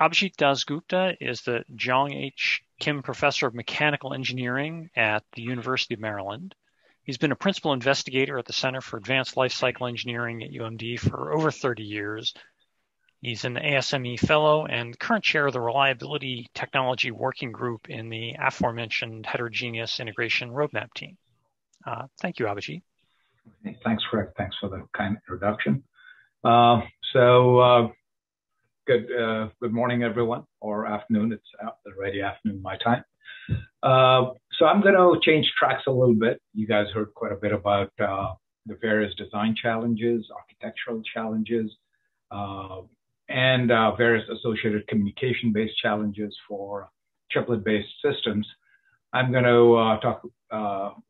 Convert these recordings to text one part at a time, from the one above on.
Abhijit Dasgupta is the Jeong H. Kim Professor of Mechanical Engineering at the University of Maryland. He's been a principal investigator at the Center for Advanced Life Cycle Engineering at UMD for over 30 years. He's an ASME fellow and current chair of the Reliability Technology Working Group in the aforementioned Heterogeneous Integration Roadmap team. Uh, thank you, Abhijit. Thanks, Fred. Thanks for the kind introduction. Uh, so, uh, good uh, good morning, everyone, or afternoon. It's already afternoon my time. Uh, so I'm going to change tracks a little bit. You guys heard quite a bit about uh, the various design challenges, architectural challenges, uh, and uh, various associated communication-based challenges for chiplet-based systems. I'm going to uh, talk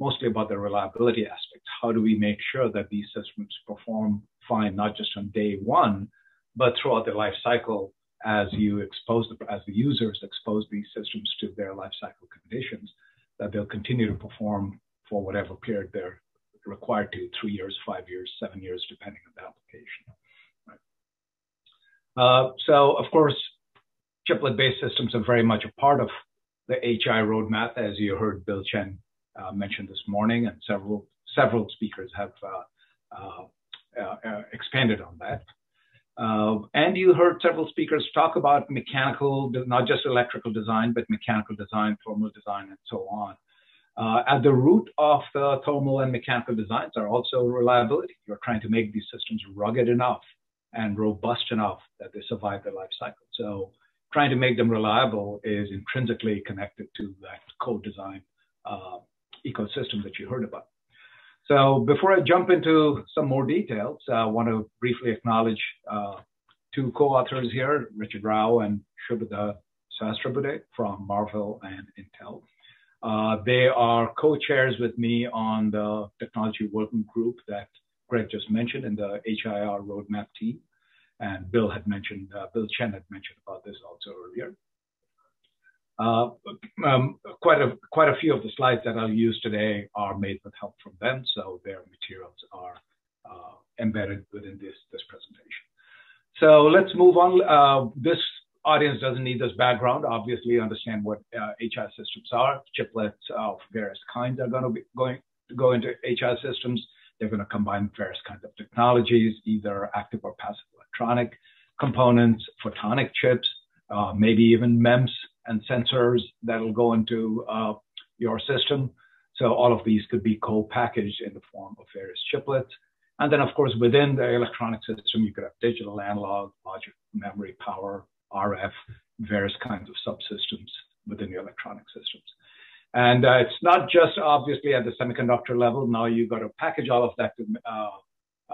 mostly about the reliability aspects. How do we make sure that these systems perform fine, not just on day one, but throughout the life cycle as you expose the, as the users expose these systems to their life cycle conditions, that they'll continue to perform for whatever period they're required to, three years, five years, seven years, depending on the application. Uh, so, of course, chiplet-based systems are very much a part of the HI roadmap, as you heard Bill Chen uh, mention this morning, and several several speakers have uh, uh, uh expanded on that. Uh, and you heard several speakers talk about mechanical, not just electrical design, but mechanical design, thermal design, and so on. at the root of the thermal and mechanical designs are also reliability. You're trying to make these systems rugged enough and robust enough that they survive their life cycle. So trying to make them reliable is intrinsically connected to that co-design uh, ecosystem that you heard about. So before I jump into some more details, I want to briefly acknowledge uh, two co-authors here, Richard Rao and Shubhada Sahasrabudhe from Marvell and Intel. Uh, they are co-chairs with me on the technology working group that Greg just mentioned in the HIR roadmap team. And Bill had mentioned, uh, Bill Chen had mentioned about this also earlier. Uh, um, quite a quite a few of the slides that I'll use today are made with help from them, so their materials are uh, embedded within this this presentation. So let's move on. Uh, this audience doesn't need this background. Obviously, understand what HI uh, systems are. Chiplets of various kinds are going to be going to go into HI systems. They're going to combine various kinds of technologies, either active or passive electronic components, photonic chips, uh, maybe even MEMS and sensors that'll go into uh, your system. So all of these could be co-packaged in the form of various chiplets. And then, of course, within the electronic system, you could have digital, analog, logic, memory, power, RF, various kinds of subsystems within the electronic systems. And uh, it's not just obviously at the semiconductor level. Now you've got to package all of that to uh,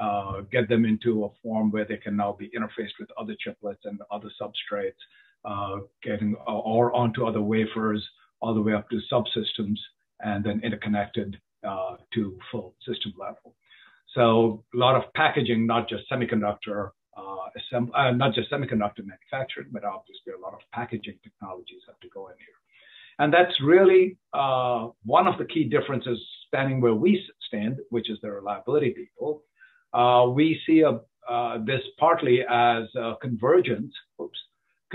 uh, get them into a form where they can now be interfaced with other chiplets and other substrates, uh, getting uh, or onto other wafers, all the way up to subsystems, and then interconnected uh, to full system level. So a lot of packaging, not just semiconductor uh, not just semiconductor manufacturing, but obviously a lot of packaging technologies have to go in here. And that's really uh, one of the key differences standing where we stand, which is the reliability people. Uh, we see a, uh, this partly as a convergence, oops,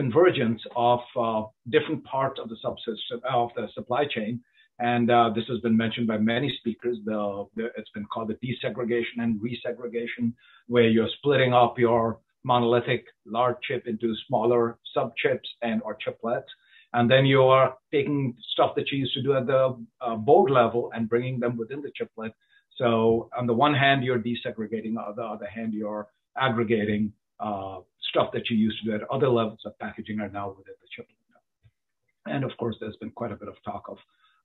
convergence of uh, different parts of the subsystem of the supply chain. And uh, this has been mentioned by many speakers. The, the, it's been called the disaggregation and reaggregation, where you're splitting up your monolithic large chip into smaller sub chips and or chiplets and then you are taking stuff that you used to do at the uh, board level and bringing them within the chiplet. So on the one hand, you're disaggregating. On the other hand, you're aggregating uh, stuff that you used to do at other levels of packaging are now within the chip And of course, there's been quite a bit of talk of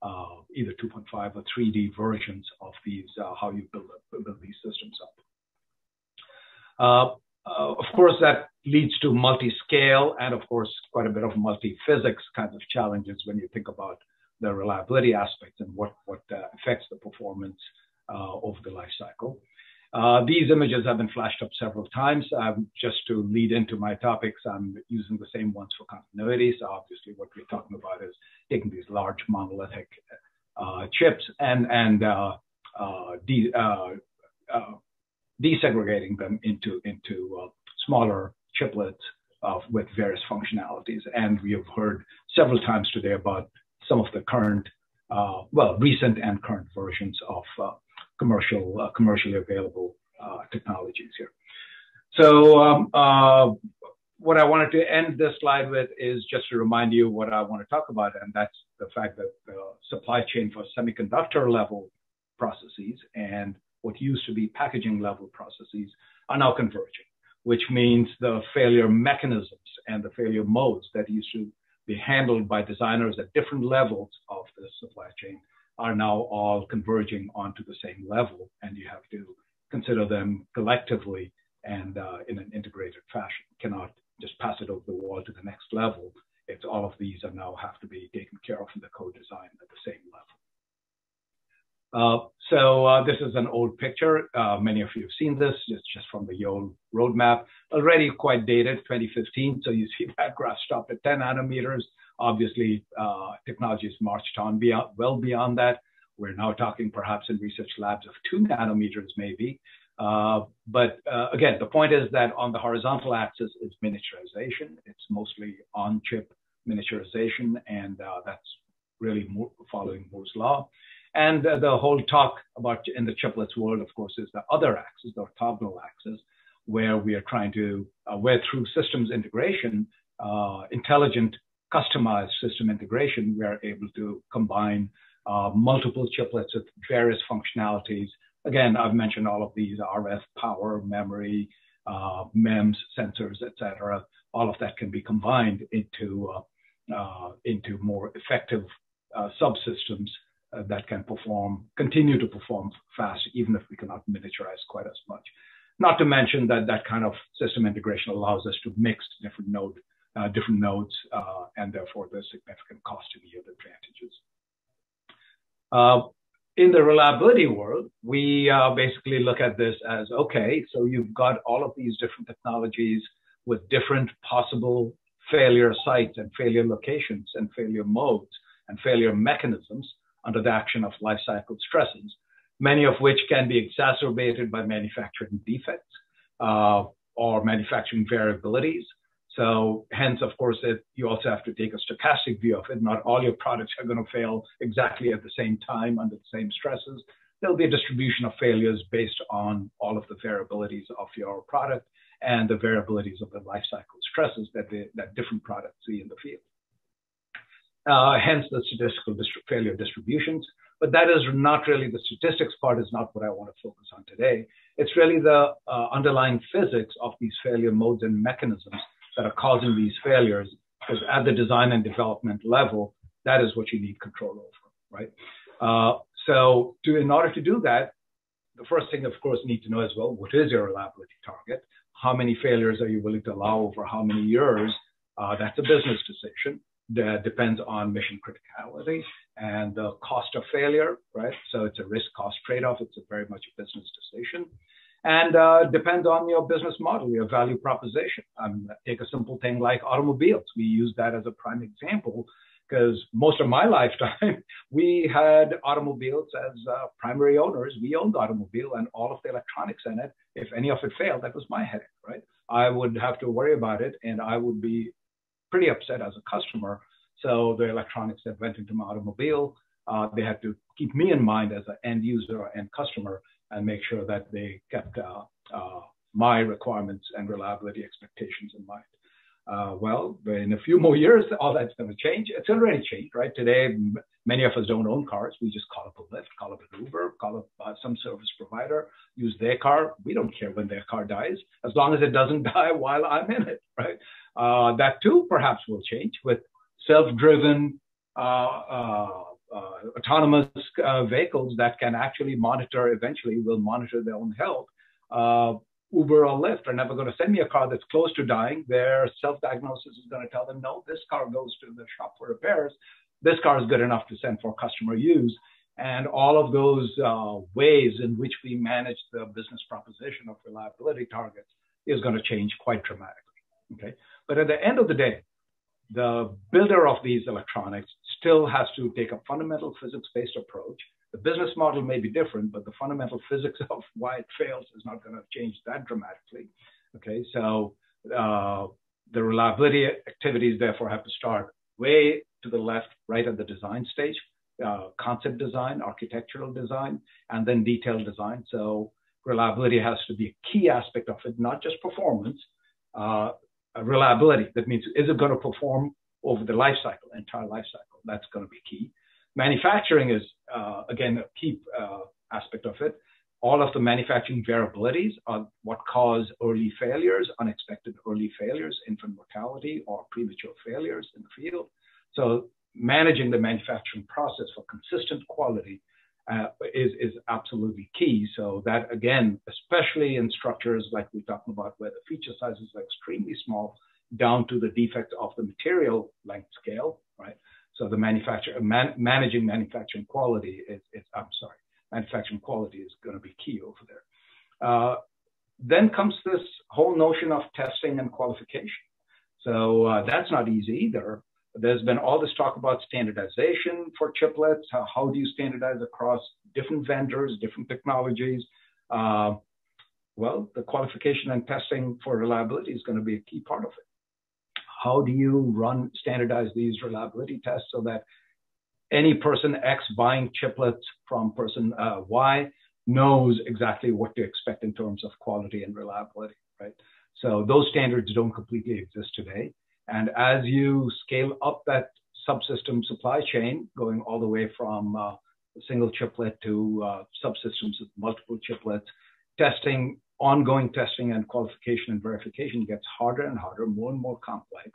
uh, either 2.5 or 3D versions of these, uh, how you build, build these systems up. Uh, uh, of course, that leads to multi-scale and, of course, quite a bit of multi-physics kinds of challenges when you think about the reliability aspects and what, what uh, affects the performance uh, over the life cycle. Uh, these images have been flashed up several times. Um, just to lead into my topics, I'm using the same ones for continuity. So obviously what we're talking about is taking these large monolithic uh, chips and, and uh, de disaggregating them into, into uh, smaller chiplets uh, with various functionalities. And we have heard several times today about some of the current, uh, well, recent and current versions of uh, commercial, uh, commercially available uh, technologies here. So um, uh, what I wanted to end this slide with is just to remind you what I want to talk about, and that's the fact that the supply chain for semiconductor level processes and what used to be packaging level processes are now converging, which means the failure mechanisms and the failure modes that used to be handled by designers at different levels of the supply chain are now all converging onto the same level, and you have to consider them collectively and uh, in an integrated fashion. You cannot just pass it over the wall to the next level. It's all of these are now have to be taken care of in the co-design at the same level. Uh, so uh, this is an old picture. Uh, many of you have seen this. It's just from the Yole roadmap. Already quite dated, 2015. So you see that graph stopped at 10 nanometers. Obviously, uh, technology has marched on beyond, well beyond that. We're now talking perhaps in research labs of two nanometers, maybe. Uh, but uh, again, the point is that on the horizontal axis is miniaturization. It's mostly on-chip miniaturization, and uh, that's really more following Moore's law. And the whole talk about in the chiplets world, of course, is the other axis, the orthogonal axis, where we are trying to, uh, where through systems integration, uh, intelligent, customized system integration, we are able to combine multiple chiplets with various functionalities Again, I've mentioned all of these RF, power, memory, uh, MEMS, sensors, etc. All of that can be combined into uh, uh, into more effective uh, subsystems uh, that can perform, continue to perform fast, even if we cannot miniaturize quite as much. Not to mention that that kind of system integration allows us to mix different node, uh, different nodes, and therefore there's significant cost and yield advantages. In the reliability world, we uh, basically look at this as okay, so you've got all of these different technologies with different possible failure sites and failure locations and failure modes and failure mechanisms under the action of life cycle stresses, many of which can be exacerbated by manufacturing defects uh, or manufacturing variabilities so hence, of course, it, you also have to take a stochastic view of it. Not all your products are going to fail exactly at the same time under the same stresses. There'll be a distribution of failures based on all of the variabilities of your product and the variabilities of the life cycle stresses that, they, that different products see in the field. Uh, hence the statistical failure distributions. But that is not really the statistics part is not what I want to focus on today. It's really the uh, underlying physics of these failure modes and mechanisms that are causing these failures, because at the design and development level, that is what you need control over, right? Uh, so to, in order to do that, the first thing, of course, you need to know as well, what is your reliability target? How many failures are you willing to allow over how many years? Uh, that's a business decision that depends on mission criticality and the cost of failure, right? So it's a risk cost trade off. It's a very much a business decision and uh, depends on your business model, your value proposition. Um, take a simple thing like automobiles. We use that as a prime example because most of my lifetime we had automobiles as uh, primary owners. We owned the automobile and all of the electronics in it. If any of it failed, that was my headache, right? I would have to worry about it, and I would be pretty upset as a customer. So the electronics that went into my automobile, uh, they had to keep me in mind as an end user end customer and make sure that they kept uh, uh, my requirements and reliability expectations in mind. Uh, well, in a few more years, all that's going to change. It's already changed, right? Today, many of us don't own cars. We just call up a Lyft, call up an Uber, call up uh, some service provider, use their car. We don't care when their car dies, as long as it doesn't die while I'm in it, right? Uh, that too, perhaps, will change with self-driven uh, uh, uh, autonomous uh, vehicles that can actually monitor, eventually will monitor their own health. Uh, Uber or Lyft are never going to send me a car that's close to dying. Their self-diagnosis is going to tell them, no, this car goes to the shop for repairs. This car is good enough to send for customer use. And all of those uh, ways in which we manage the business proposition of reliability targets is going to change quite dramatically. Okay, but at the end of the day, the builder of these electronics still has to take a fundamental physics-based approach. The business model may be different, but the fundamental physics of why it fails is not going to change that dramatically. Okay, so uh, the reliability activities therefore have to start way to the left, right at the design stage, uh, concept design, architectural design, and then detailed design. So reliability has to be a key aspect of it, not just performance. Uh, reliability. That means is it going to perform over the life cycle, entire life cycle? That's going to be key. Manufacturing is uh, again a key uh, aspect of it. All of the manufacturing variabilities are what cause early failures, unexpected early failures, infant mortality, or premature failures in the field. So managing the manufacturing process for consistent quality uh, is, is absolutely key. So that again, especially in structures like we're talking about where the feature sizes are extremely small, down to the defect of the material length scale, right? So the manufacturer man, managing manufacturing quality is, is, I'm sorry, manufacturing quality is going to be key over there. Uh, then comes this whole notion of testing and qualification. So uh, that's not easy either. There's been all this talk about standardization for chiplets. How, how do you standardize across different vendors, different technologies? Uh, well, the qualification and testing for reliability is going to be a key part of it. How do you run, standardize these reliability tests so that any person X buying chiplets from person uh, Y knows exactly what to expect in terms of quality and reliability, right? So those standards don't completely exist today. And as you scale up that subsystem supply chain, going all the way from uh, a single chiplet to uh, subsystems with multiple chiplets, testing, ongoing testing and qualification and verification gets harder and harder, more and more complex.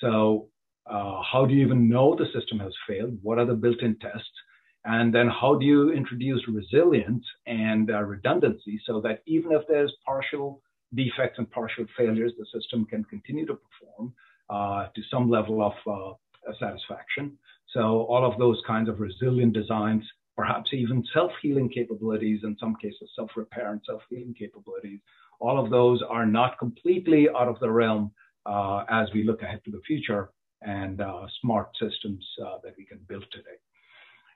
So uh, how do you even know the system has failed? What are the built-in tests? And then how do you introduce resilience and uh, redundancy so that even if there's partial defects and partial failures, the system can continue to perform uh, to some level of uh, satisfaction. So all of those kinds of resilient designs, perhaps even self-healing capabilities, in some cases self-repair and self-healing capabilities, all of those are not completely out of the realm uh, as we look ahead to the future and uh, smart systems uh, that we can build today.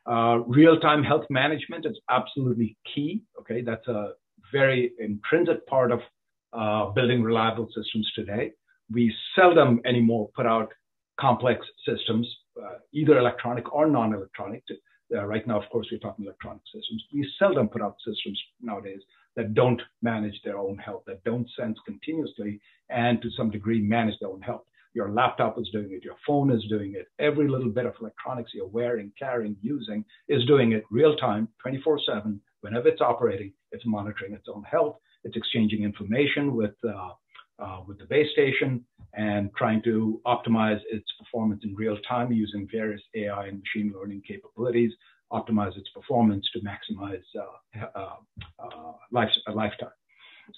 Uh, real-time health management is absolutely key. Okay, that's a very intrinsic part of building reliable systems today we seldom anymore put out complex systems, uh, either electronic or non-electronic. Uh, right now, of course, we're talking electronic systems. We seldom put out systems nowadays that don't manage their own health, that don't sense continuously and to some degree manage their own health. Your laptop is doing it, your phone is doing it, every little bit of electronics you're wearing, carrying, using is doing it real time, 24 7. Whenever it's operating, it's monitoring its own health, it's exchanging information with uh, uh, with the base station and trying to optimize its performance in real time using various AI and machine learning capabilities, optimize its performance to maximize uh, uh, uh life, lifetime.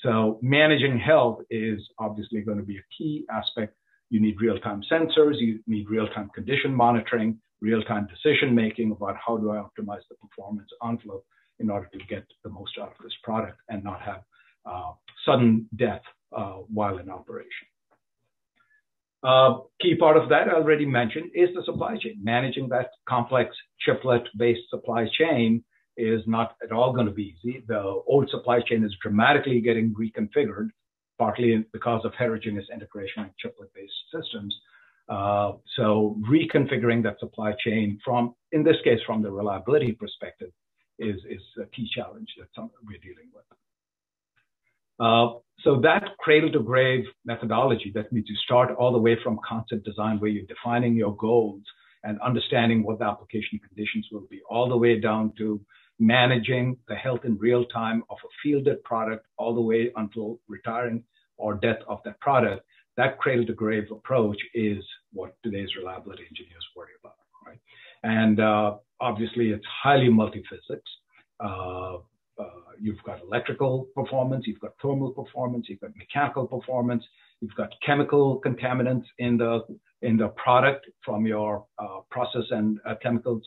So managing health is obviously going to be a key aspect. You need real-time sensors, you need real-time condition monitoring, real-time decision making about how do I optimize the performance envelope in order to get the most out of this product and not have uh, sudden death uh, while in operation. Uh, key part of that I already mentioned is the supply chain. Managing that complex chiplet-based supply chain is not at all going to be easy. The old supply chain is dramatically getting reconfigured, partly because of heterogeneous integration and chiplet-based systems. Uh, so reconfiguring that supply chain from, in this case, from the reliability perspective, is is a key challenge that we're dealing with. Uh, so that cradle to grave methodology, that means you start all the way from concept design where you're defining your goals and understanding what the application conditions will be, all the way down to managing the health in real time of a fielded product all the way until retiring or death of that product. That cradle to grave approach is what today's reliability engineers worry about, right? And uh, obviously, it's highly multi-physics. Uh, uh, you've got electrical performance, you've got thermal performance, you've got mechanical performance, you've got chemical contaminants in the in the product from your uh, process and uh, chemicals,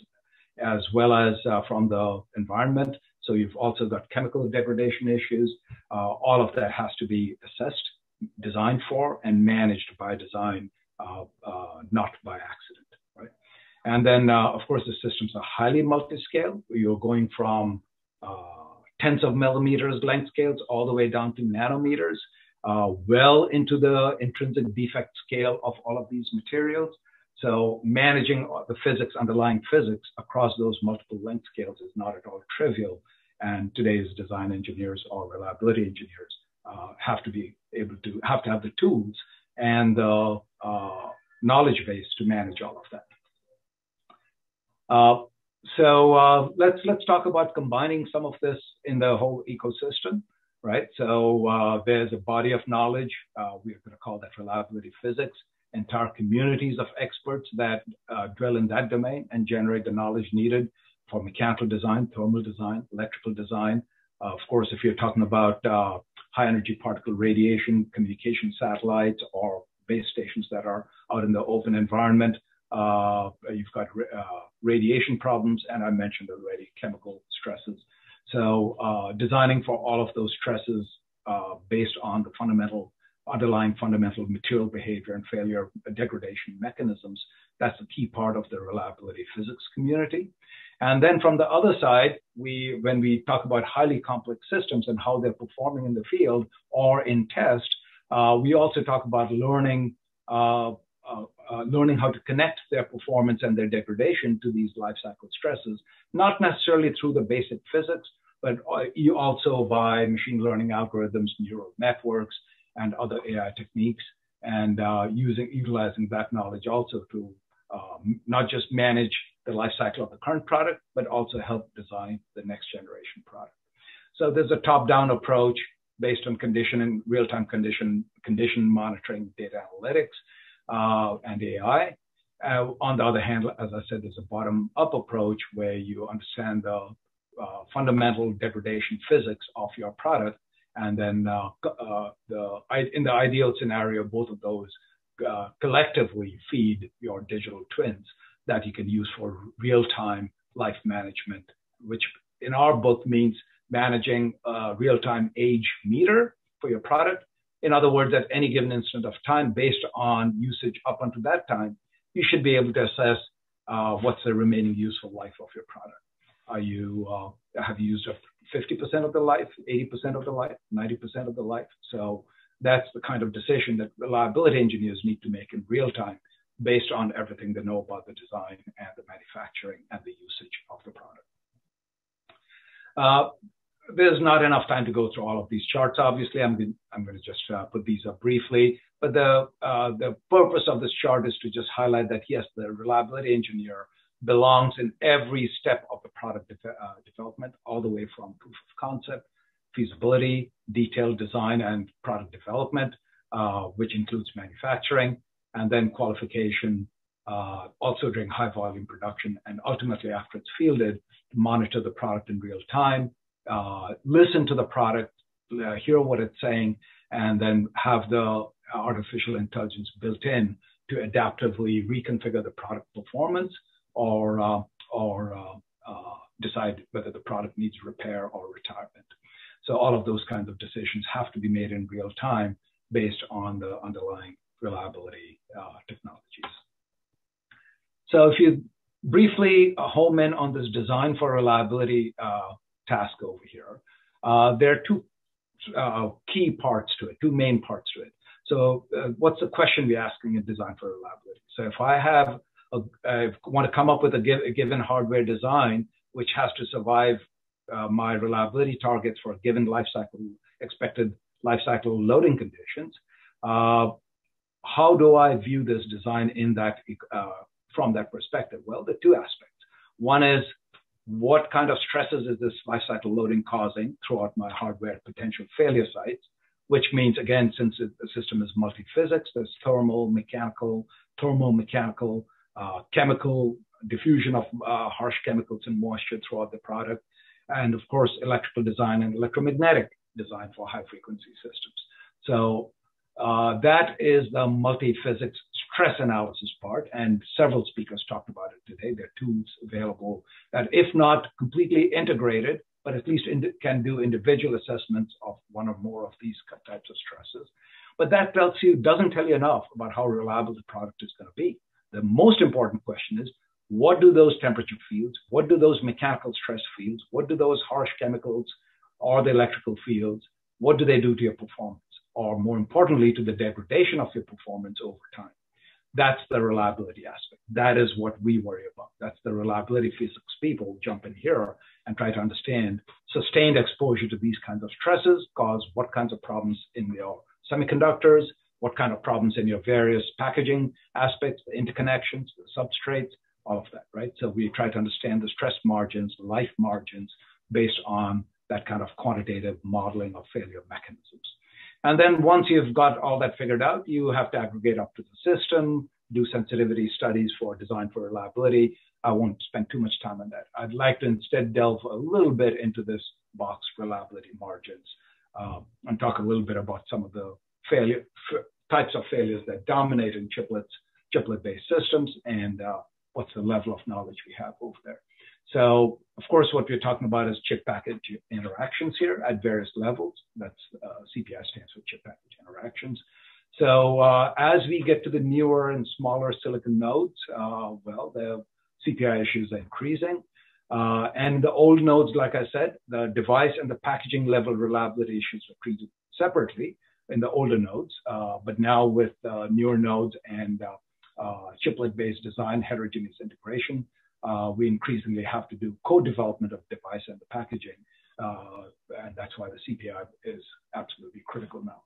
as well as uh, from the environment. So you've also got chemical degradation issues. Uh, all of that has to be assessed, designed for, and managed by design, uh, not by accident. Right? And then, of course, the systems are highly multi-scale. You're going from tens of millimeters length scales all the way down to nanometers. uh, well into the intrinsic defect scale of all of these materials. So managing the physics, underlying physics across those multiple length scales is not at all trivial. And today's design engineers or reliability engineers uh, have to be able to have to have the tools and the uh, knowledge base to manage all of that. Uh, so uh, let's let's talk about combining some of this in the whole ecosystem, right? So uh, there's a body of knowledge. Uh, we're going to call that reliability physics. Entire communities of experts that uh, drill in that domain and generate the knowledge needed for mechanical design, thermal design, electrical design. Uh, of course, if you're talking about uh, high energy particle radiation, communication satellites, or base stations that are out in the open environment, uh, you've got uh, radiation problems, and I mentioned already chemical stresses. So uh, designing for all of those stresses uh, based on the fundamental underlying fundamental material behavior and failure degradation mechanisms, that's a key part of the reliability physics community. And then from the other side, we when we talk about highly complex systems and how they're performing in the field or in test, uh, we also talk about learning uh, uh, learning how to connect their performance and their degradation to these life cycle stresses, not necessarily through the basic physics, but uh, you also by machine learning algorithms, neural networks, and other AI techniques, and uh, using utilizing that knowledge also to um, not just manage the life cycle of the current product, but also help design the next generation product. So there's a top-down approach based on condition and real-time condition condition monitoring, data analytics, uh, and AI. Uh, on the other hand, as I said, there's a bottom-up approach where you understand the uh, fundamental degradation physics of your product, and then uh, uh, the in the ideal scenario, both of those uh, collectively feed your digital twins that you can use for real-time life management, which in our book means managing a real-time age meter for your product in other words, at any given instant of time, based on usage up until that time, you should be able to assess uh, what's the remaining useful life of your product. Are you uh, have you used 50% of the life, 80% of the life, 90% of the life? So that's the kind of decision that reliability engineers need to make in real time based on everything they know about the design and the manufacturing and the usage of the product. Uh, there's not enough time to go through all of these charts. Obviously, I'm going, I'm going to just uh, put these up briefly. But the uh, the purpose of this chart is to just highlight that yes, the reliability engineer belongs in every step of the product de uh, development, all the way from proof of concept, feasibility, detailed design, and product development, uh, which includes manufacturing, and then qualification. Uh, also during high volume production, and ultimately after it's fielded, monitor the product in real time, uh, listen to the product, uh, hear what it's saying, and then have the artificial intelligence built in to adaptively reconfigure the product performance or uh, or uh, uh, decide whether the product needs repair or retirement. So all of those kinds of decisions have to be made in real time based on the underlying reliability uh, technologies. So if you briefly home in on this design for reliability task over here. Uh, there are two uh, key parts to it, two main parts to it. So, uh, what's the question we're asking in design for reliability? So, if I have a, I want to come up with a, give, a, given hardware design which has to survive uh, my reliability targets for a given life cycle expected life cycle loading conditions, uh, how do I view this design in that uh, from that perspective? Well, the two aspects. One is what kind of stresses is this lifecycle loading causing throughout my hardware potential failure sites, which means, again, since the system is multi-physics, there's thermal, mechanical, thermal-mechanical, uh, chemical diffusion of uh, harsh chemicals and moisture throughout the product, and of course, electrical design and electromagnetic design for high frequency systems. So uh, that is the multi-physics stress analysis part, and several speakers talked about it today. There are tools available that, if not completely integrated, but at least can do individual assessments of one or more of these types of stresses. But that tells you doesn't tell you enough about how reliable the product is going to be. The most important question is what do those temperature fields, what do those mechanical stress fields, what do those harsh chemicals or the electrical fields, what do they do to your performance? or more importantly, to the degradation of your performance over time. That's the reliability aspect. That is what we worry about. That's the reliability physics people jump in here and try to understand sustained exposure to these kinds of stresses cause what kinds of problems in your semiconductors, what kind of problems in your various packaging aspects, the interconnections, the substrates, all of that, right? So we try to understand the stress margins, life margins based on that kind of quantitative modeling of failure mechanisms. And then once you've got all that figured out, you have to aggregate up to the system, do sensitivity studies for design for reliability. I won't spend too much time on that. I'd like to instead delve a little bit into this box reliability margins um, and talk a little bit about some of the failure types of failures that dominate in chiplets, chiplet-based systems, and uh, what's the level of knowledge we have over there. So, of course, what we're talking about is chip package interactions here at various levels. That's uh, CPI stands for chip package interactions. So, uh, as we get to the newer and smaller silicon nodes, uh, well, the CPI issues are increasing. Uh, and the old nodes, like I said, the device and the packaging level reliability issues are treated separately in the older nodes. Uh, but now with uh, newer nodes and chiplet-based design, heterogeneous integration, uh, we increasingly have to do co-development of device and the packaging. Uh, and that's why the CPI is absolutely critical now.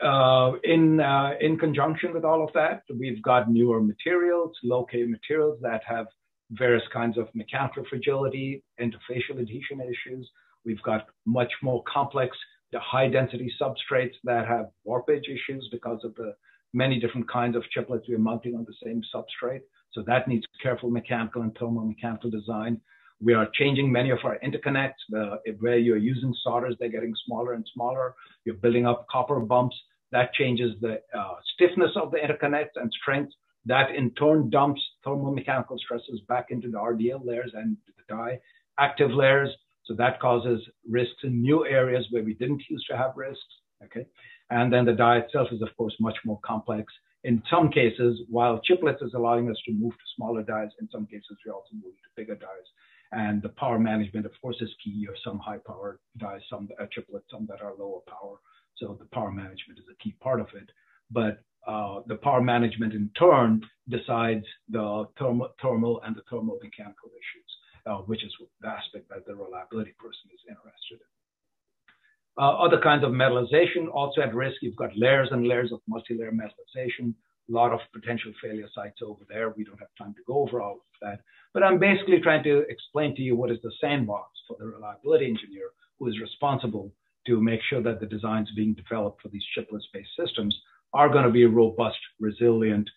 Uh, in, uh, in conjunction with all of that, we've got newer materials, low-K materials that have various kinds of mechanical fragility, interfacial adhesion issues. We've got much more complex, the high-density substrates that have warpage issues because of the many different kinds of chiplets we're mounting on the same substrate. So that needs careful mechanical and thermomechanical design. We are changing many of our interconnects the, where you're using solders, they're getting smaller and smaller. You're building up copper bumps. That changes the uh, stiffness of the interconnects and strength. That in turn dumps thermomechanical stresses back into the RDL layers and the die active layers. So that causes risks in new areas where we didn't used to have risks. Okay. And then the die itself is, of course, much more complex in some cases, while chiplets is allowing us to move to smaller dies, in some cases we're also moving to bigger dies. And the power management, of course, is key. You have some high power dies, some uh, chiplets, some that are lower power. So the power management is a key part of it. But uh, the power management in turn decides the thermal, thermal and the thermomechanical issues, uh, which is the aspect that the reliability person is interested in. Uh, other kinds of metallization also at risk. You've got layers and layers of multi-layer metallization, a lot of potential failure sites over there. We don't have time to go over all of that. But I'm basically trying to explain to you what is the sandbox for the reliability engineer who is responsible to make sure that the designs being developed for these chiplets-based systems are going to be robust, resilient,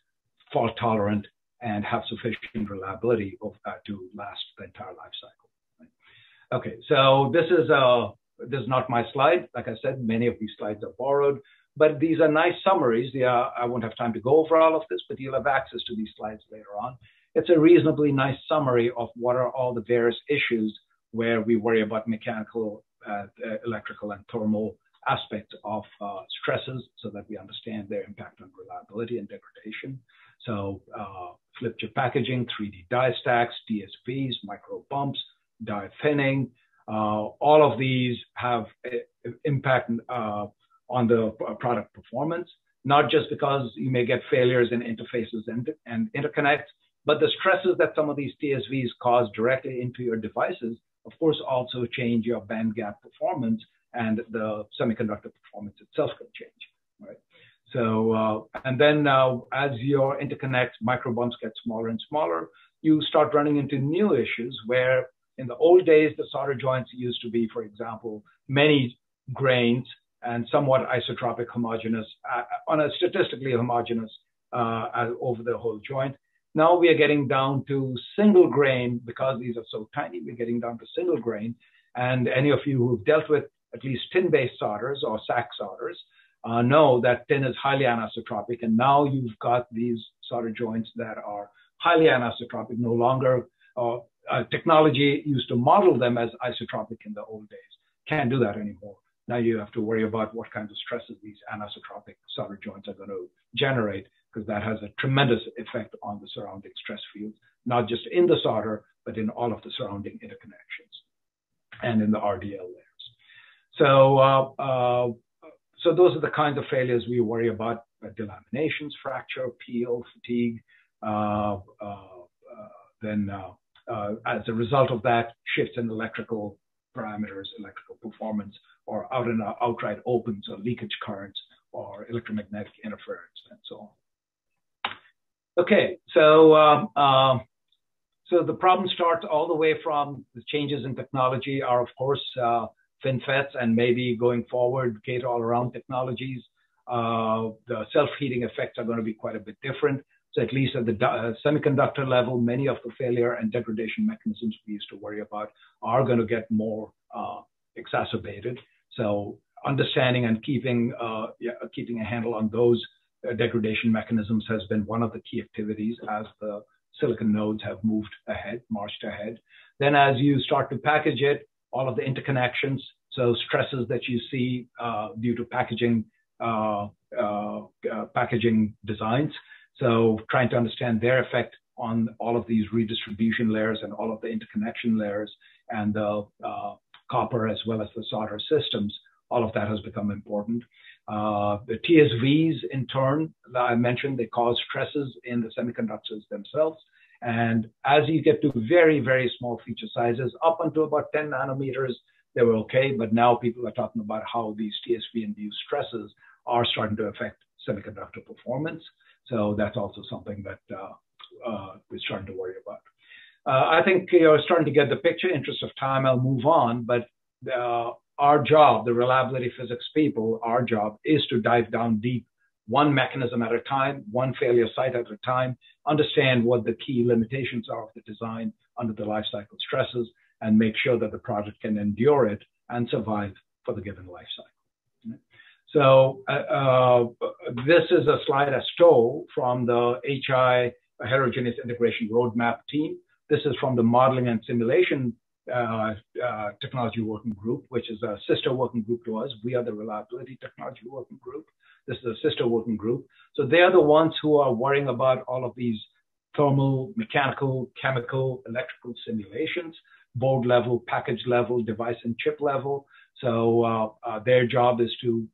fault tolerant, and have sufficient reliability of, uh, to last the entire life cycle. Right? Okay, so this is a this is not my slide. Like I said, many of these slides are borrowed, but these are nice summaries. Yeah, I won't have time to go over all of this, but you'll have access to these slides later on. It's a reasonably nice summary of what are all the various issues where we worry about mechanical, uh, electrical, and thermal aspects of uh, stresses so that we understand their impact on reliability and degradation. So uh, flip chip packaging, 3D die stacks, TSVs, micro bumps, die thinning, all of these have impact uh, on the product performance, not just because you may get failures in interfaces and, and interconnects, but the stresses that some of these TSVs cause directly into your devices, of course, also change your band gap performance and the semiconductor performance itself can change, right? So, uh, and then uh, as your interconnect micro bumps get smaller and smaller, you start running into new issues where in the old days, the solder joints used to be, for example, many grains and somewhat isotropic homogeneous, uh, on a statistically homogeneous uh, over the whole joint. Now we are getting down to single grain because these are so tiny. We're getting down to single grain. And any of you who've dealt with at least tin-based solders or SAC solders uh, know that tin is highly anisotropic. And now you've got these solder joints that are highly anisotropic, no longer uh, uh, technology used to model them as isotropic in the old days. Can't do that anymore. Now you have to worry about what kinds of stresses these anisotropic solder joints are going to generate because that has a tremendous effect on the surrounding stress fields, not just in the solder, but in all of the surrounding interconnections and in the RDL layers. So uh, uh, so those are the kinds of failures we worry about: uh, delaminations, fracture, peel, fatigue. Uh, as a result of that, shifts in electrical parameters, electrical performance, or out and outright opens or leakage currents, or electromagnetic interference, and so on. Okay, so uh, so the problem starts all the way from the changes in technology are, of course, uh, FinFETs and maybe going forward, gate all around technologies. Uh, the self-heating effects are going to be quite a bit different. So at least at the uh, semiconductor level, many of the failure and degradation mechanisms we used to worry about are going to get more uh, exacerbated. So understanding and keeping uh, yeah, keeping a handle on those uh, degradation mechanisms has been one of the key activities as the silicon nodes have moved ahead, marched ahead. Then as you start to package it, all of the interconnections, so stresses that you see uh, due to packaging uh, uh, uh packaging designs. So trying to understand their effect on all of these redistribution layers and all of the interconnection layers and the uh, copper as well as the solder systems, all of that has become important. Uh, the TSVs, in turn, that I mentioned, they cause stresses in the semiconductors themselves. And as you get to very, very small feature sizes, up until about 10 nanometers, they were okay. But now people are talking about how these TSV-induced stresses are starting to affect semiconductor performance. So that's also something that uh, uh, we're starting to worry about. Uh, I think you're starting to get the picture. Interest of time, I'll move on. But uh, our job, the reliability physics people, our job is to dive down deep, one mechanism at a time, one failure site at a time, understand what the key limitations are of the design under the life cycle stresses, and make sure that the project can endure it and survive for the given life cycle. So uh, uh, this is a slide I stole from the HI Heterogeneous Integration Roadmap team. This is from the modeling and simulation uh, uh, technology working group, which is a sister working group to us. We are the reliability technology working group. This is a sister working group. So they are the ones who are worrying about all of these thermal, mechanical, chemical, electrical simulations, board level, package level, device and chip level. So uh, uh, their job is to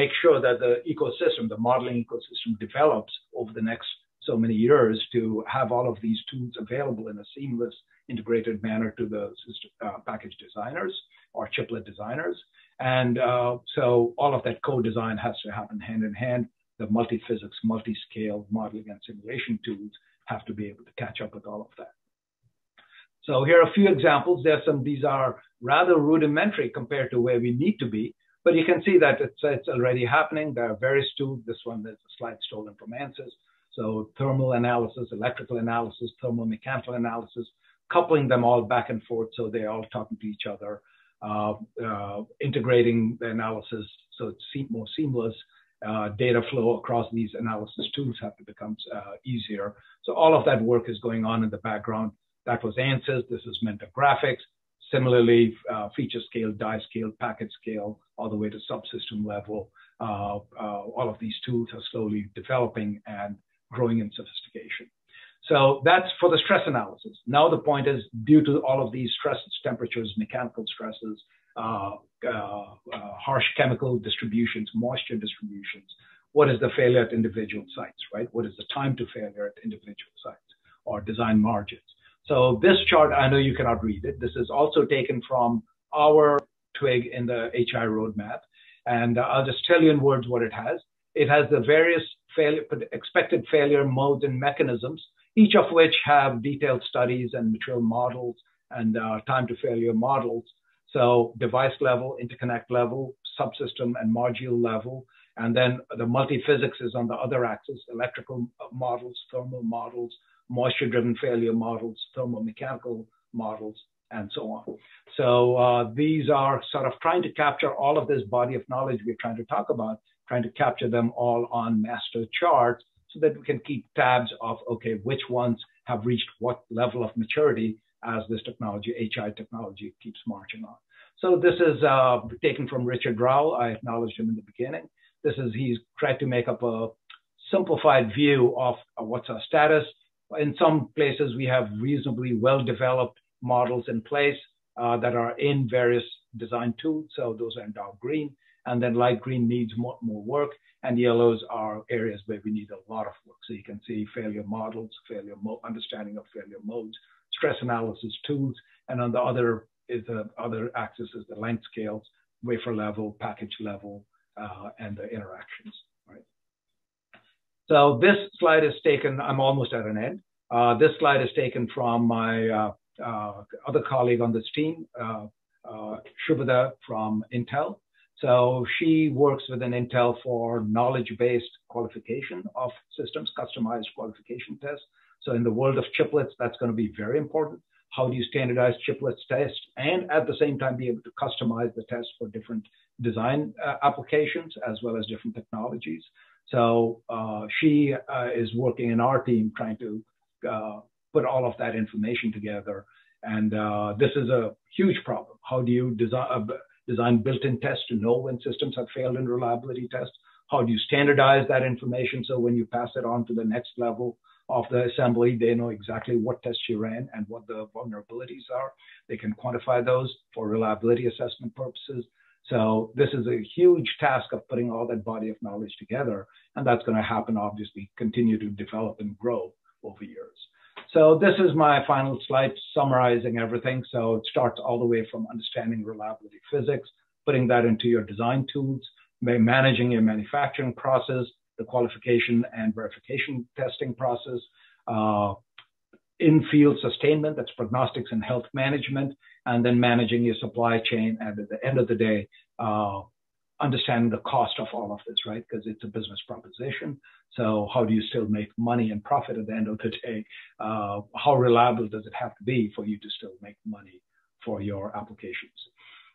make sure that the ecosystem, the modeling ecosystem develops over the next so many years to have all of these tools available in a seamless integrated manner to the system, uh, package designers or chiplet designers. And uh, so all of that co-design has to happen hand in hand. The multi-physics, multi-scale modeling and simulation tools have to be able to catch up with all of that. So here are a few examples. There's some, these are rather rudimentary compared to where we need to be, but you can see that it's, it's already happening. There are various tools. This one, is a slide stolen from ANSYS. So thermal analysis, electrical analysis, thermal mechanical analysis, coupling them all back and forth so they're all talking to each other, uh, uh, integrating the analysis so it's more seamless. Uh, data flow across these analysis tools have to become uh, easier. So all of that work is going on in the background. That was ANSYS. This is Mentor Graphics. Similarly, uh, feature scale, die scale, packet scale, all the way to subsystem level. Uh, all of these tools are slowly developing and growing in sophistication. So that's for the stress analysis. Now the point is, due to all of these stresses, temperatures, mechanical stresses, uh, uh, uh, harsh chemical distributions, moisture distributions, what is the failure at individual sites, right? What is the time to failure at individual sites or design margins? So this chart, I know you cannot read it. This is also taken from our twig in the HI roadmap. And I'll just tell you in words what it has. It has the various failure, expected failure modes and mechanisms each of which have detailed studies and material models and uh, time to failure models. So device level, interconnect level, subsystem and module level. And then the multi-physics is on the other axis, electrical models, thermal models, moisture-driven failure models, thermomechanical models, and so on. So uh, these are sort of trying to capture all of this body of knowledge we're trying to talk about, trying to capture them all on master charts so that we can keep tabs of, okay, which ones have reached what level of maturity as this technology, HI technology, keeps marching on. So this is uh, taken from Richard Rao. I acknowledged him in the beginning. This is, he's tried to make up a simplified view of uh, what's our status. In some places, we have reasonably well-developed models in place uh, that are in various design tools. So those are in dark green. and then light green needs more, more work, and yellows are areas where we need a lot of work. So you can see failure models, failure mo- understanding of failure modes, stress analysis tools, and on the other is the other axis is the length scales, wafer level, package level, uh, and the interactions. So this slide is taken. I'm almost at an end. Uh, this slide is taken from my uh, uh other colleague on this team, uh, uh, Shubhada from Intel. So she works within Intel for knowledge-based qualification of systems, customized qualification tests. So in the world of chiplets, that's going to be very important. How do you standardize chiplets test and at the same time be able to customize the test for different design uh, applications as well as different technologies? So uh, she uh, is working in our team trying to uh, put all of that information together. And uh, this is a huge problem. How do you design, uh, design built-in tests to know when systems have failed in reliability tests? How do you standardize that information so when you pass it on to the next level of the assembly, they know exactly what tests you ran and what the vulnerabilities are. They can quantify those for reliability assessment purposes. So this is a huge task of putting all that body of knowledge together. And that's going to happen, obviously, continue to develop and grow over years. So this is my final slide summarizing everything. So it starts all the way from understanding reliability physics, putting that into your design tools, managing your manufacturing process, the qualification and verification testing process, uh, in-field sustainment, that's prognostics and health management, and then managing your supply chain. And at the end of the day, uh, understanding the cost of all of this, right? Because it's a business proposition. So how do you still make money and profit at the end of the day? Uh, how reliable does it have to be for you to still make money for your applications?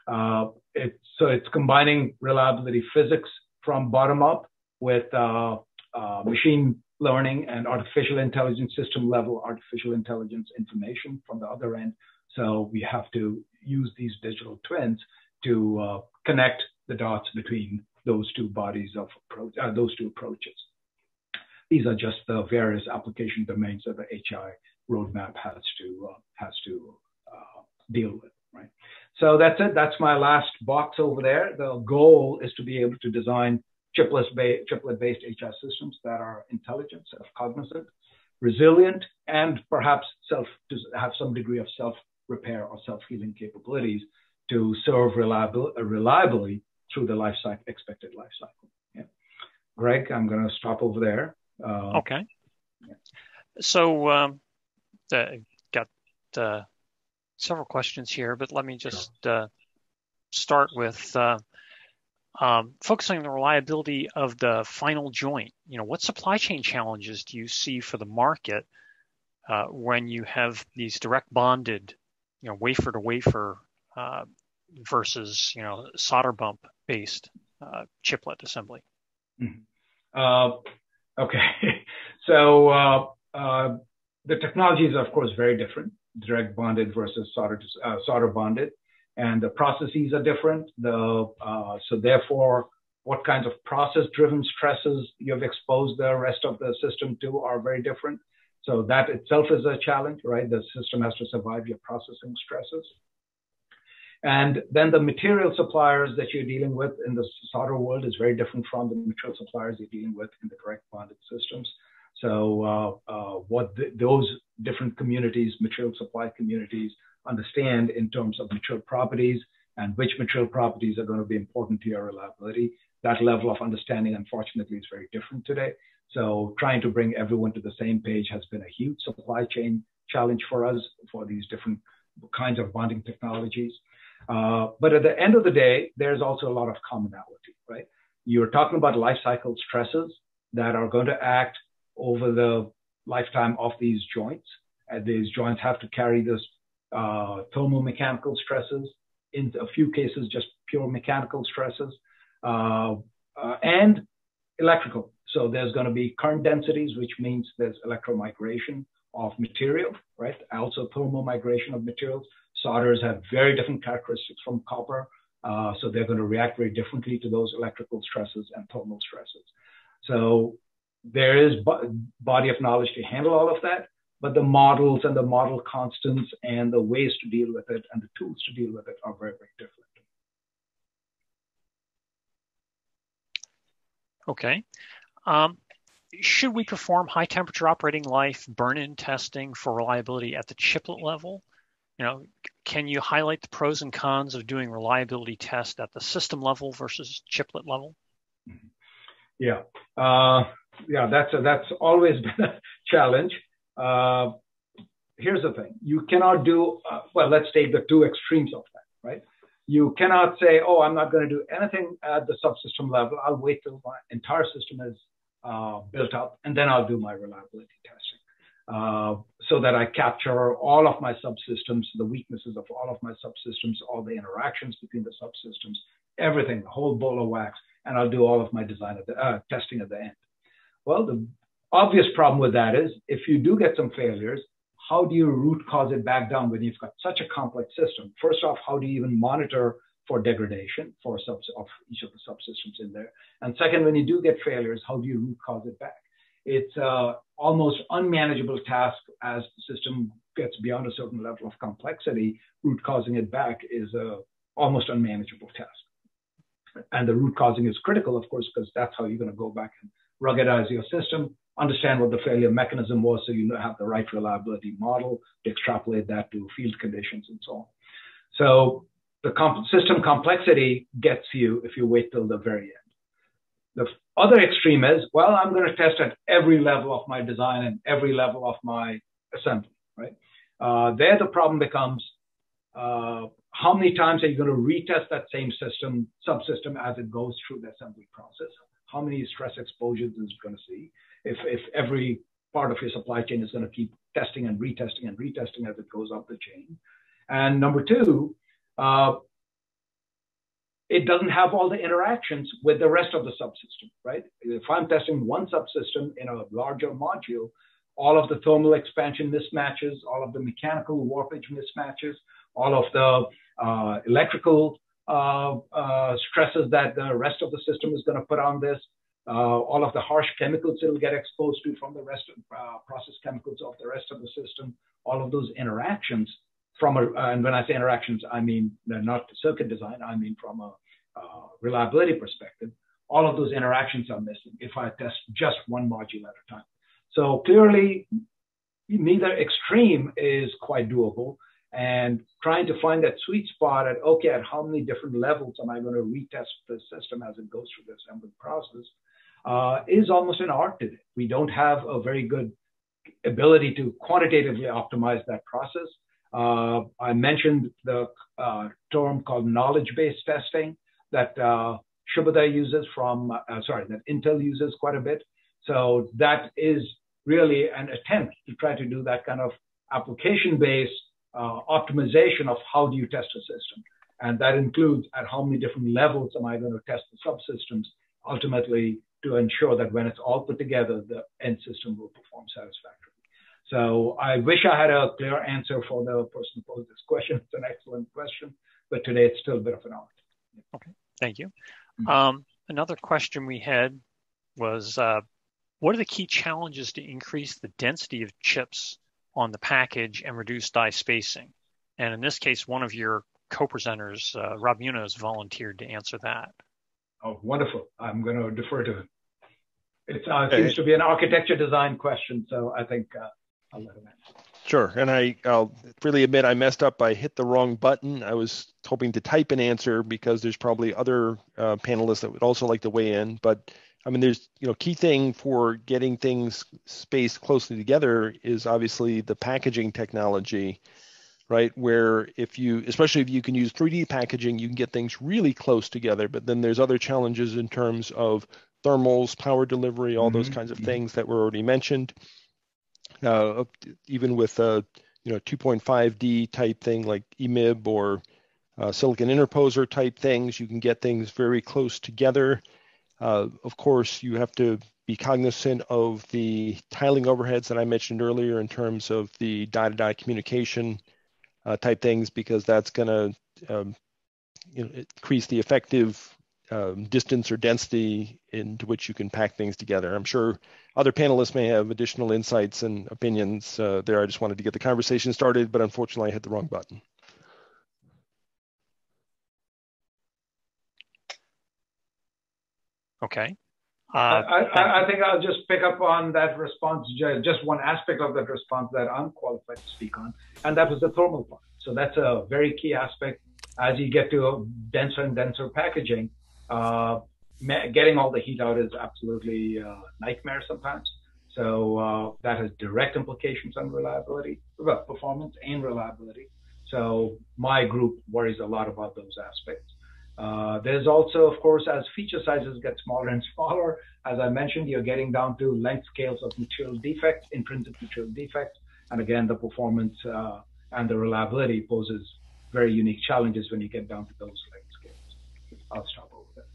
Uh, it, so it's combining reliability physics from bottom up with uh, uh machine learning and artificial intelligence system level artificial intelligence information from the other end. So we have to use these digital twins to uh, connect the dots between those two bodies of approach, uh, those two approaches. These are just the various application domains that the HI roadmap has to uh, has to uh, deal with, right? So that's it. That's my last box over there. The goal is to be able to design chiplet-based HI systems that are intelligent, self-cognizant, resilient, and perhaps self to have some degree of self-repair or self-healing capabilities to serve reliable, reliably through the life cycle, expected life cycle. Yeah. Greg, I'm going to stop over there. Uh, okay. Yeah. So, um, got uh, several questions here, but let me just uh, start with uh, um, focusing on the reliability of the final joint. You know, what supply chain challenges do you see for the market uh, when you have these direct bonded, you know, wafer to wafer uh, versus you know solder bump based uh, chiplet assembly. Mm-hmm. Uh, okay, so uh, uh, the technology is of course very different, direct bonded versus solder uh, solder bonded, and the processes are different. The so therefore, what kinds of process driven stresses you've exposed the rest of the system to are very different. So that itself is a challenge, right? The system has to survive your processing stresses. And then the material suppliers that you're dealing with in the solder world is very different from the material suppliers you're dealing with in the direct bonded systems. So uh, uh, what those different communities, material supply communities, understand in terms of material properties and which material properties are going to be important to your reliability. That level of understanding, unfortunately, is very different today. So trying to bring everyone to the same page has been a huge supply chain challenge for us for these different kinds of bonding technologies. Uh, but at the end of the day, there's also a lot of commonality, right? You're talking about life cycle stresses that are going to act over the lifetime of these joints. And these joints have to carry this uh, thermomechanical stresses, in a few cases, just pure mechanical stresses, uh, uh, and electrical. So there's going to be current densities, which means there's electromigration of material, right? Also thermal migration of materials. Solders have very different characteristics from copper, uh, so they're going to react very differently to those electrical stresses and thermal stresses. So there is bo- body of knowledge to handle all of that, but the models and the model constants and the ways to deal with it and the tools to deal with it are very, very different. Okay. Um, should we perform high temperature operating life burn-in testing for reliability at the chiplet level? You know, can you highlight the pros and cons of doing reliability test at the system level versus chiplet level? Yeah, uh, yeah, that's a, that's always been a challenge. Uh, here's the thing: you cannot do uh, well. Let's take the two extremes of that, right? You cannot say, "Oh, I'm not going to do anything at the subsystem level. I'll wait till my entire system is uh, built up, and then I'll do my reliability testing, uh, so that I capture all of my subsystems, the weaknesses of all of my subsystems, all the interactions between the subsystems, everything, the whole bowl of wax, and I'll do all of my design at the uh, testing at the end." Well, the obvious problem with that is if you do get some failures, how do you root cause it back down when you've got such a complex system? First off, how do you even monitor for degradation for subs of each of the subsystems in there? And second, when you do get failures, how do you root cause it back? It's uh, almost unmanageable task as the system gets beyond a certain level of complexity. Root causing it back is a almost unmanageable task. And the root causing is critical, of course, because that's how you're going to go back and ruggedize your system, understand what the failure mechanism was so you have the right reliability model to extrapolate that to field conditions and so on. So the comp system complexity gets you if you wait till the very end. The other extreme is, well, I'm going to test at every level of my design and every level of my assembly, right? Uh, there the problem becomes, uh, how many times are you going to retest that same system, subsystem as it goes through the assembly process? How many stress exposures is it going to see? If, if every part of your supply chain is going to keep testing and retesting and retesting as it goes up the chain. And number two, uh, it doesn't have all the interactions with the rest of the subsystem, right? If I'm testing one subsystem in a larger module, all of the thermal expansion mismatches, all of the mechanical warpage mismatches, all of the uh, electrical uh, uh, stresses that the rest of the system is going to put on this, uh, all of the harsh chemicals it'll get exposed to from the rest of uh, process chemicals of the rest of the system, all of those interactions from a, and when I say interactions, I mean not circuit design, I mean from a uh, reliability perspective, all of those interactions are missing if I test just one module at a time. So clearly, neither extreme is quite doable. And trying to find that sweet spot at, okay, at how many different levels am I going to retest the system as it goes through the assembly process uh, is almost an art today. We don't have a very good ability to quantitatively optimize that process. Uh, I mentioned the uh, term called knowledge-based testing that uh, Shubhada uses from, uh, sorry, that Intel uses quite a bit. So that is really an attempt to try to do that kind of application-based uh, optimization of how do you test a system. And that includes at how many different levels am I going to test the subsystems ultimately to ensure that when it's all put together, the end system will perform satisfactorily. So I wish I had a clear answer for the person who posed this question. It's an excellent question, but today it's still a bit of an art. Okay, thank you. Mm-hmm. Um, another question we had was, uh, what are the key challenges to increase the density of chips on the package and reduce die spacing? And in this case, one of your co-presenters, uh, Rob Munoz, volunteered to answer that. Oh, wonderful. I'm going to defer to him. It uh, seems to be an architecture design question, so I think uh, I'll let him answer. Sure. And I, I'll freely admit I messed up. I hit the wrong button. I was hoping to type an answer because there's probably other uh, panelists that would also like to weigh in. But I mean, there's, you know, key thing for getting things spaced closely together is obviously the packaging technology, right? Where if you, especially if you can use 3D packaging, you can get things really close together. But then there's other challenges in terms of thermals, power delivery, all mm-hmm. those kinds of mm-hmm. things that were already mentioned. Uh, even with a you know 2.5D type thing like EMIB or uh, silicon interposer type things, you can get things very close together. Uh, of course, you have to be cognizant of the tiling overheads that I mentioned earlier in terms of the die-to-die communication uh, type things, because that's going to um, you know, increase the effective um, distance or density into which you can pack things together. I'm sure other panelists may have additional insights and opinions uh, there. I just wanted to get the conversation started, but unfortunately I hit the wrong button. Okay. Uh, I, I, I, think I'll just pick up on that response, just one aspect of that response that I'm qualified to speak on, and that was the thermal part. So that's a very key aspect as you get to denser and denser packaging. Uh, getting all the heat out is absolutely a nightmare sometimes. So uh, that has direct implications on reliability, well, performance and reliability. So my group worries a lot about those aspects. Uh, there's also, of course, as feature sizes get smaller and smaller, as I mentioned, you're getting down to length scales of material defects, intrinsic material defects, and again, the performance uh, and the reliability poses very unique challenges when you get down to those length scales. I'll stop over there.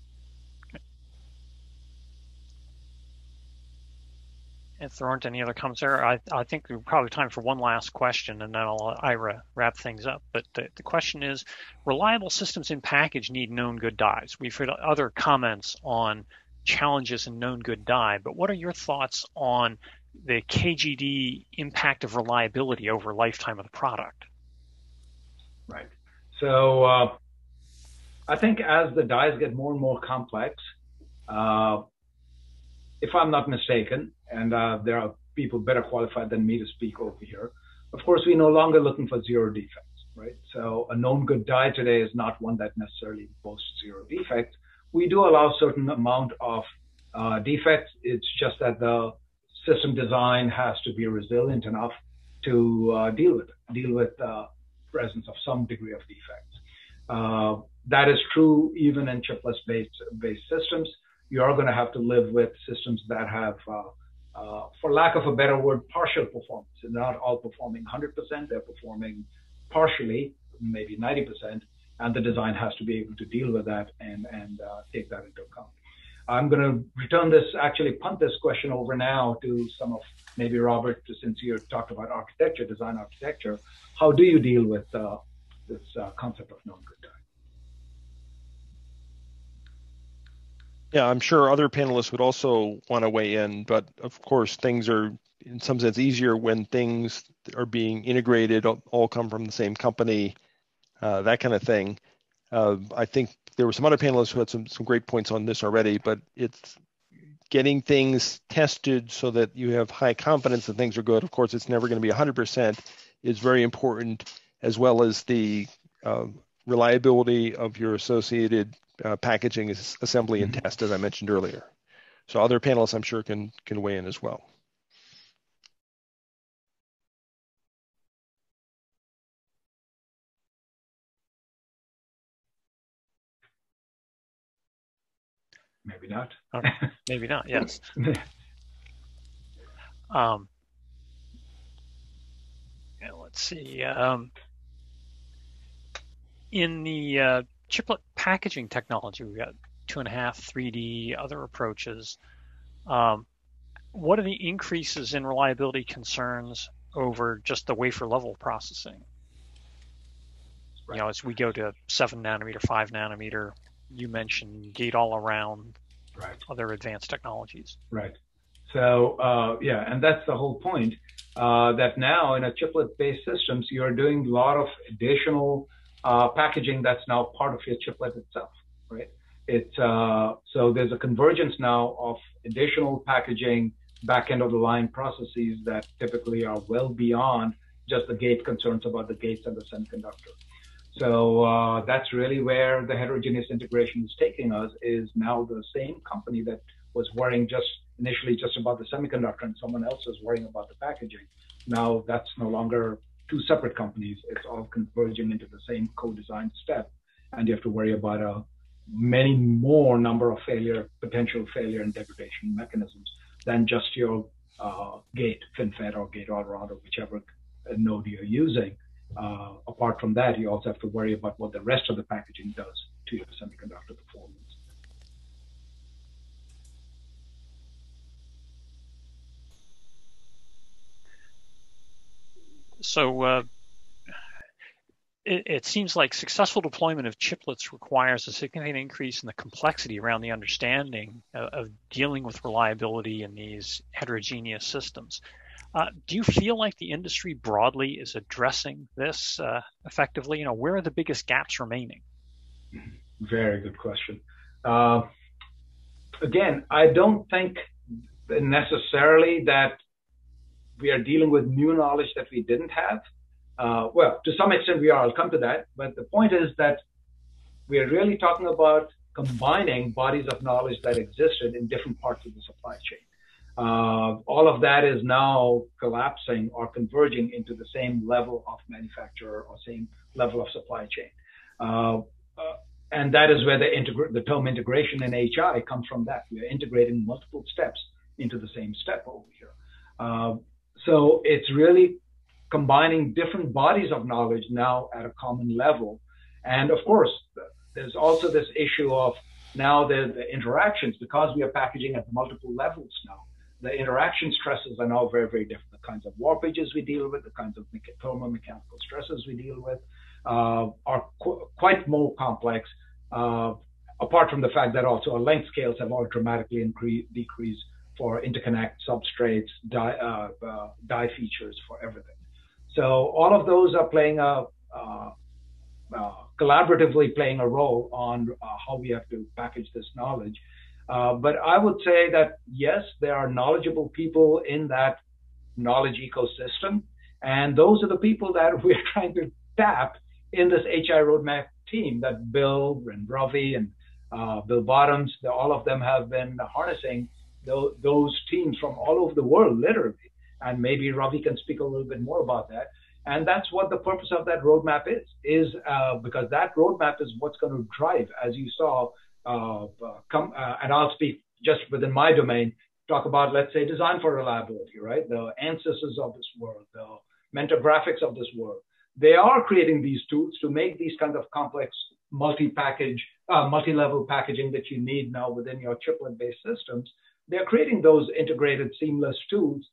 If there aren't any other comments there, I, I think we're probably time for one last question, and then I'll Ira wrap things up. But the, the question is, reliable systems in package need known good dies. We've heard other comments on challenges in known good die, but what are your thoughts on the KGD impact of reliability over lifetime of the product? Right. So uh, I think as the dies get more and more complex, uh, if I'm not mistaken, and uh, there are people better qualified than me to speak over here. Of course, we're no longer looking for zero defects, right? So a known good die today is not one that necessarily boasts zero defects. We do allow a certain amount of uh, defects. It's just that the system design has to be resilient enough to uh, deal with deal with the uh, presence of some degree of defects. Uh, that is true even in chiplets based based systems. You are going to have to live with systems that have uh, uh, for lack of a better word, partial performance. They're not all performing 100%, they're performing partially, maybe 90%, and the design has to be able to deal with that and, and uh, take that into account. I'm going to return this, actually punt this question over now to some of maybe Robert, since you talked about architecture, design architecture. How do you deal with uh, this uh, concept of known good Yeah, I'm sure other panelists would also want to weigh in, but of course, things are in some sense easier when things are being integrated, all come from the same company, uh, that kind of thing. Uh, I think there were some other panelists who had some, some great points on this already, but it's getting things tested so that you have high confidence that things are good. Of course, it's never going to be 100% is very important, as well as the uh, reliability of your associated uh, packaging, assembly, and mm-hmm. test, as I mentioned earlier. So other panelists, I'm sure, can can weigh in as well. Maybe not. Okay. Maybe not. Yes. um, yeah, let's see. Um, in the uh, chiplet packaging technology. We've got two and a half, 3D, other approaches. Um, what are the increases in reliability concerns over just the wafer level processing? Right. You know, as we go to seven nanometer, five nanometer, you mentioned gate all around, right. other advanced technologies. Right. So uh, yeah, and that's the whole point. Uh, that now in a chiplet-based systems, you're doing a lot of additional uh, packaging that's now part of your chiplet itself, right? It's uh, so there's a convergence now of additional packaging back end of the line processes that typically are well beyond just the gate concerns about the gates and the semiconductor. So uh, that's really where the heterogeneous integration is taking us. Is now the same company that was worrying just initially just about the semiconductor, and someone else is worrying about the packaging. Now that's no longer two separate companies. It's all converging into the same co-design step, and you have to worry about a many more number of failure, potential failure and degradation mechanisms than just your uh, gate, FinFET or gate all around or whichever node you're using. Uh, apart from that, you also have to worry about what the rest of the packaging does to your semiconductor performance. So uh, it, it, seems like successful deployment of chiplets requires a significant increase in the complexity around the understanding of, of dealing with reliability in these heterogeneous systems. Uh, do you feel like the industry broadly is addressing this uh, effectively? You know, where are the biggest gaps remaining? Very good question. Uh, again, I don't think necessarily that we are dealing with new knowledge that we didn't have. Uh, well, to some extent we are. I'll come to that. But the point is that we are really talking about combining bodies of knowledge that existed in different parts of the supply chain. Uh, all of that is now collapsing or converging into the same level of manufacturer or same level of supply chain. Uh, uh, and that is where the, the term integration in HI comes from that. We are integrating multiple steps into the same step over here. So it's really combining different bodies of knowledge now at a common level. And of course, there's also this issue of now the, the interactions, because we are packaging at multiple levels now, the interaction stresses are now very, very different. The kinds of warpages we deal with, the kinds of thermomechanical stresses we deal with uh, are qu- quite more complex. Uh, apart from the fact that also our length scales have all dramatically increased, decreased for interconnect substrates, die, uh, uh, die features for everything. So all of those are playing a uh, uh collaboratively playing a role on uh, how we have to package this knowledge. Uh, but I would say that yes, there are knowledgeable people in that knowledge ecosystem, and those are the people that we're trying to tap in this HI roadmap team that Bill and Ravi and Bill Bottoms, all of them have been harnessing those teams from all over the world, literally. And maybe Ravi can speak a little bit more about that. And that's what the purpose of that roadmap is, is uh, because that roadmap is what's going to drive, as you saw, uh, come, uh, and I'll speak just within my domain, talk about, let's say, design for reliability, right? The Ansyses of this world, the Mentor Graphics of this world. They are creating these tools to make these kind of complex multi-package, uh, multi-level packaging that you need now within your chiplet-based systems they're creating those integrated seamless tools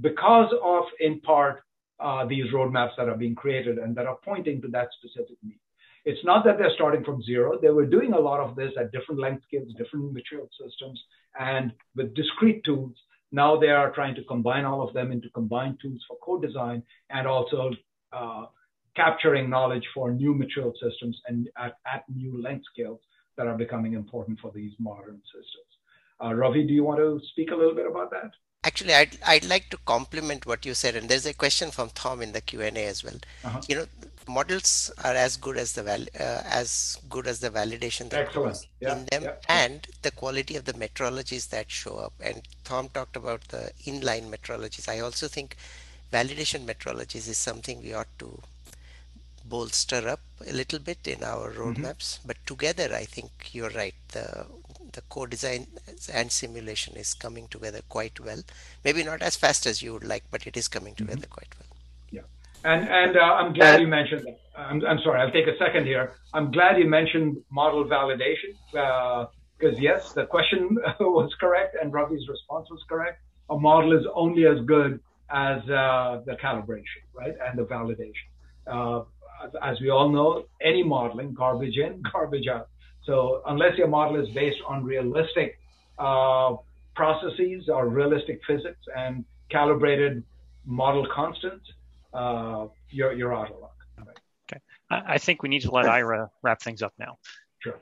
because of, in part, uh, these roadmaps that are being created and that are pointing to that specific need. It's not that they're starting from zero. They were doing a lot of this at different length scales, different material systems, and with discrete tools. Now they are trying to combine all of them into combined tools for co-design and also uh, capturing knowledge for new material systems and at, at new length scales that are becoming important for these modern systems. Uh, Ravi, do you want to speak a little bit about that? Actually, I'd, I'd like to complement what you said, and there's a question from Tom in the Q and A as well. Uh-huh. You know, models are as good as the val- uh, as good as the validation that Excellent. Yeah, in them, yeah. and the quality of the metrologies that show up. And Tom talked about the inline metrologies. I also think validation metrologies is something we ought to bolster up a little bit in our mm-hmm. roadmaps. Mm-hmm. But together, I think you're right. The the co-design and simulation is coming together quite well. Maybe not as fast as you would like, but it is coming mm-hmm. together mm-hmm. quite well. Yeah, and and uh, I'm glad you mentioned that. I'm, I'm sorry, I'll take a second here. I'm glad you mentioned model validation because uh, yes, the question was correct and Ravi's response was correct. A model is only as good as uh, the calibration, right, and the validation. Uh, as we all know, any modeling, garbage in, garbage out. So unless your model is based on realistic uh, processes or realistic physics and calibrated model constants, uh, you're, you're out of luck. Right? Okay. I think we need to let Ira wrap things up now. Sure.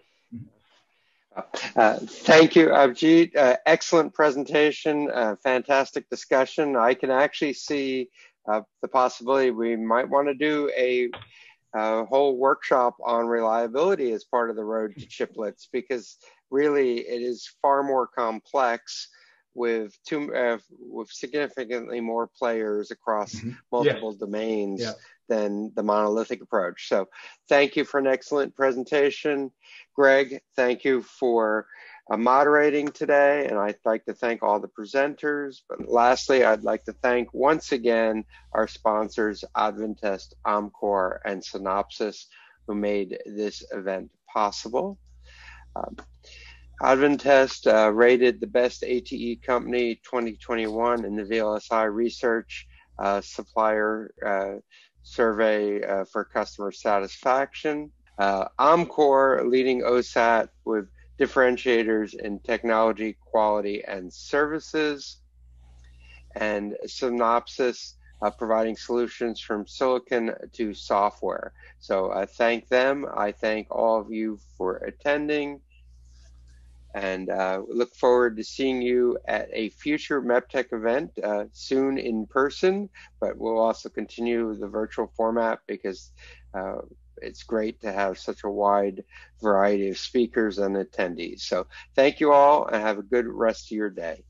Uh, thank you, Abhijit. Uh, excellent presentation, uh, fantastic discussion. I can actually see uh, the possibility we might want to do a a whole workshop on reliability as part of the road to chiplets because really it is far more complex with two uh, with significantly more players across mm-hmm. multiple yeah. domains yeah. than the monolithic approach. So thank you for an excellent presentation. Greg, thank you for uh, moderating today, and I'd like to thank all the presenters. But lastly, I'd like to thank once again our sponsors, Advantest, Amkor, and Synopsys, who made this event possible. Um, Advantest uh, rated the best ATE company 2021 in the VLSI research uh, supplier uh, survey uh, for customer satisfaction. Uh, Amkor leading OSAT with differentiators in technology, quality, and services, and Synopsys uh, providing solutions from silicon to software. So I thank them. I thank all of you for attending. and uh, look forward to seeing you at a future MEPTEC event uh, soon in person, but we'll also continue the virtual format because uh, it's great to have such a wide variety of speakers and attendees. So thank you all and have a good rest of your day.